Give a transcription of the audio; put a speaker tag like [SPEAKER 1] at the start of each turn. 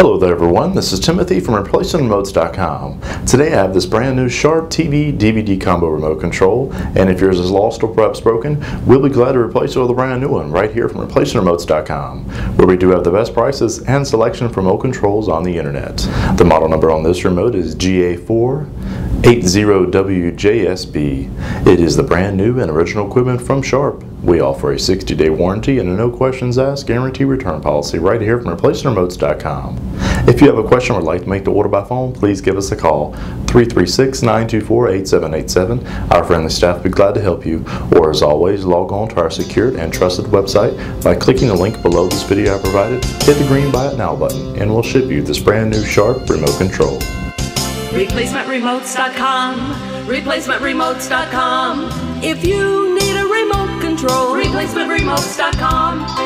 [SPEAKER 1] Hello there everyone, this is Timothy from ReplacementRemotes.com. Today I have this brand new Sharp TV DVD combo remote control and if yours is lost or perhaps broken, we'll be glad to replace it with a brand new one right here from ReplacementRemotes.com where we do have the best prices and selection for remote controls on the internet. The model number on this remote is GA4 80WJSB. It is the brand new and original equipment from Sharp. We offer a 60-day warranty and a no questions asked guarantee return policy right here from ReplacementRemotes.com. If you have a question or would like to make the order by phone, please give us a call, 336-924-8787. Our friendly staff will be glad to help you, or as always, log on to our secured and trusted website by clicking the link below this video I provided, hit the green Buy It Now button, and we'll ship you this brand new Sharp remote control.
[SPEAKER 2] ReplacementRemotes.com. ReplacementRemotes.com. If you need a remote control, ReplacementRemotes.com.